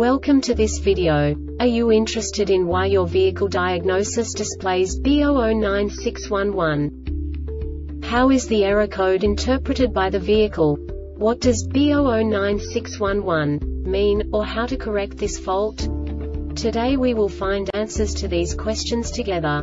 Welcome to this video. Are you interested in why your vehicle diagnosis displays B009611? How is the error code interpreted by the vehicle? What does B009611 mean, or how to correct this fault? Today we will find answers to these questions together.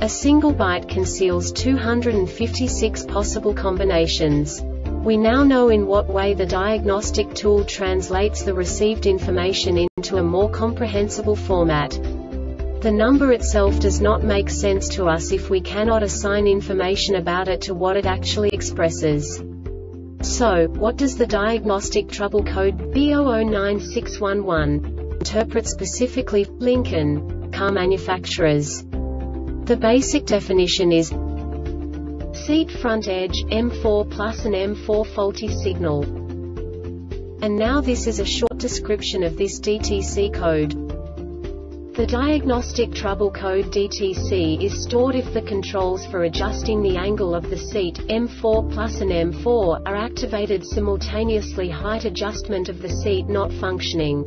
A single byte conceals 256 possible combinations. We now know in what way the diagnostic tool translates the received information into a more comprehensible format. The number itself does not make sense to us if we cannot assign information about it to what it actually expresses. So, what does the diagnostic trouble code B009611 interpret specifically, Lincoln, car manufacturers? The basic definition is Seat front edge, M4 plus an M4 faulty signal. And now this is a short description of this DTC code. The diagnostic trouble code DTC is stored if the controls for adjusting the angle of the seat, M4 plus and M4, are activated simultaneously height adjustment of the seat not functioning.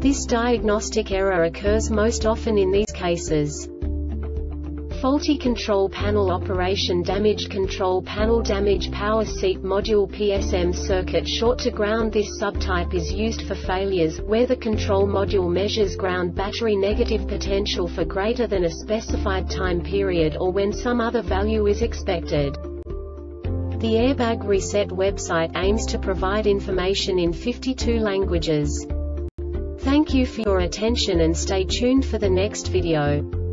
This diagnostic error occurs most often in these cases. Faulty control panel operation damaged control panel damage power seat module PSM circuit short to ground This subtype is used for failures, where the control module measures ground battery negative potential for greater than a specified time period or when some other value is expected. The Airbag Reset website aims to provide information in 52 languages. Thank you for your attention and stay tuned for the next video.